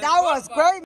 That was great.